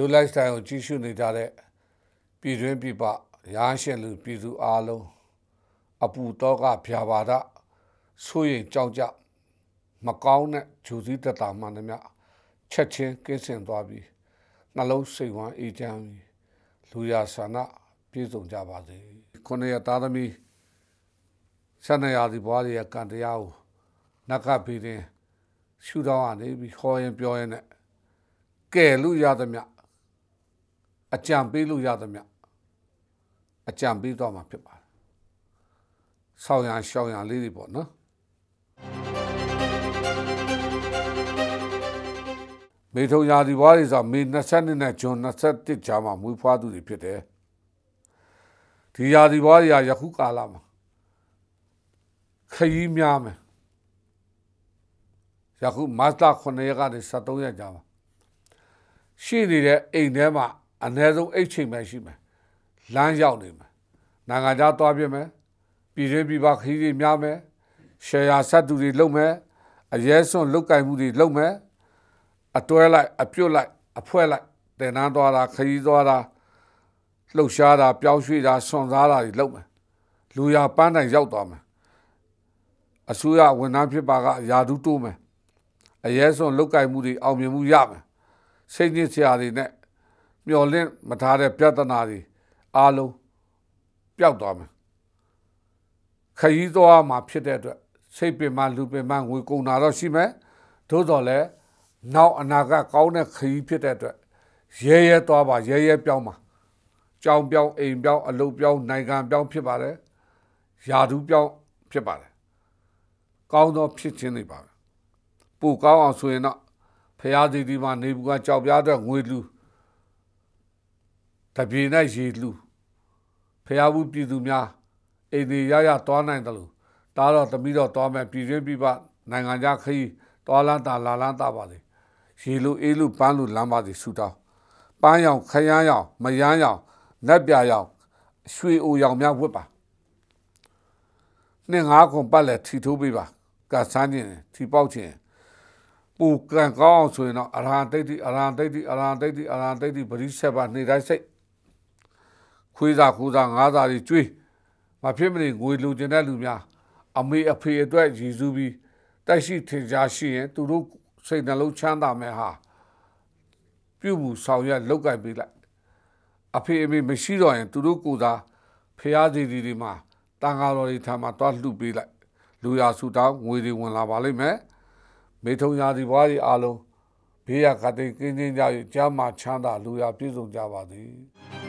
ရိုးလိုက်စတိုင်ကိုကြီးစုနေကြတဲ့ပြည်တွင်းပြည်ပရာရှင်လူပြည်သူအားလုံးအပူတော့ကဖြာပါဒဆိုရင်ကြောက်ကြမကောင်းတဲ့ဂျူစည်းတတာမှန်သမျှချက်ချင်းကင်းစင်သွားပြီးနှလုံးစိတ်ဝမ်းအေးချမ်းပြီးလူရဆန္ဒပြည့်စုံကြပါစေခုနှစ်ရသားသမီးဆန္ဒရာဒီဘွားရဲ့ကံတရားကိုနတ်ကပြီးတင်ရှုတော်ကနေပြီးဟောရင်ပြောရင်နဲ့ကဲလူရသမျှ အကြံပေးလို့ရသမျှအကြံပေးတော့မှာဖြစ်ပါတယ်ဆောင်းရံရှောင်းရံလေးတွေပေါ့နော်မေထုံရာဒီဘွားတွေဆိုမေ22နဲ့ဂျွန်21ကြာမှမွေးဖွားသူတွေဖြစ်တယ်ဒီရာဒီဘွားတွေကယခုကာလမှာခရီးများမယ်ယခုမတ်တာ9ရက်ကနေ73ရက်ကြာမှာရှိနေတဲ့အိမ်ထဲမှာ အနည်းဆုံးအိတ်ချိန်ပဲရှိမယ်လမ်းရောက်နေမယ်နိုင်ငံခြားသွားပြမယ်ပြည်တွင်းပြည်ပခရီးတွေများမယ်ရှယ်ယာဆက်သူတွေလုပ်မယ်အရဲစွန့်လုတ်ကင်မှုတွေလုပ်မယ်အတွဲလိုက်အပြုတ်လိုက်အဖွဲလိုက်တင်နန်းသွားတာခရီးသွားတာလှုပ်ရှားတာပျောင်းရွှေ့တာဆွန်စားတာတွေလုပ်မယ်လူရပန်းတိုင်ရောက်သွားမယ်အစိုးရဝန်ထမ်းဖြစ်ပါကယာဒူးတိုးမယ်အရဲစွန့်လုတ်ကင်မှုတွေအောင်မြင်မှုရမယ်စိတ်ညစ်စရာတွေနဲ့ မျော်လင့်မထားတဲ့ပြဿနာတွေအားလုံးပျောက်သွားမယ်ခရီးသွားမှာဖြစ်တဲ့အတွက်စိတ်ပင်မလူပင်မငွေကုန်တာတော့ရှိမယ်သို့တော်လည်းနောက်အနာဂတ်ကောင်းတဲ့ခရီးဖြစ်တဲ့အတွက်ရဲရဲသွားပါရဲရဲပြောင်းပါကြောင်ပြောင်းအိမ်ပြောင်းအလုပ်ပြောင်းနိုင်ငံပြောင်းဖြစ်ပါတယ်ယာဒူးပြောင်းဖြစ်ပါတယ်ကောင်းသောဖြစ်ခြင်းတွေပါပဲပိုကောင်းအောင်ဆိုရင်တော့ဖရာဒီဒီမှာနေဘူးကကြောက်ပြားအတွက်ငွေလူ တပြေနဲ့ရေလူဖရာဘူးပြည်သူများအိမ်တွေရရသွားနိုင်တယ်လို့ဒါတော့တမီတော့သွားမယ်ပြည်တွင်းပြည်ပနိုင်ငံခြားခရီးသွားလန်းတာလာလန်းတာပါလေရေလူအေးလူပန်းလူလမ်းပါစီဆူတောင်းပန်းရောင်ခရမ်းရောင်မယမ်းရောင်နက်ပြရောင်ရွှေအိုရောင်များဝတ်ပါနှစ်ငါးခွန်ပတ်လက်ထီထိုးပေးပါကဆန်းခြင်းထီပေါက်ခြင်းပူကံကောင်းအောင်ဆိုရင်တော့အရဟံတိတ်တိအရဟံတိတ်တိအရဟံတိတ်တိအရဟံတိတ်တိပရိစ္ဆေပါနေတိုင်းစိတ် ခွေးစားခူးစားငါးစားတွေကျွေးမဖြစ်မနေငွေလူကျင်တဲ့လူများအမေအဖေအတွက်ရည်စူးပြီးတိုက်ရှိထင်ရှားရှိရင်သူတို့စိတ်နှလုံးချမ်းသာမယ်ဟာပြုမှုဆောင်ရွက်လောက်ကင်ပေးလိုက်အဖေအမေမရှိတော့ရင်သူတို့ကိုယ်သာဖျားစီဒီဒီမှာတန်ဃာတော်တွေထားမှာတွားလှုပ်ပေးလိုက်လူရဆူတောင်းငွေတွေဝင်လာပါလိမ့်မယ်မေထုံရာဒီဘွားကြီးအားလုံးဘေးရခတ်သိကင်းချင်းကြ၍ကြားမှာချမ်းသာလူရပြည့်စုံကြပါသည်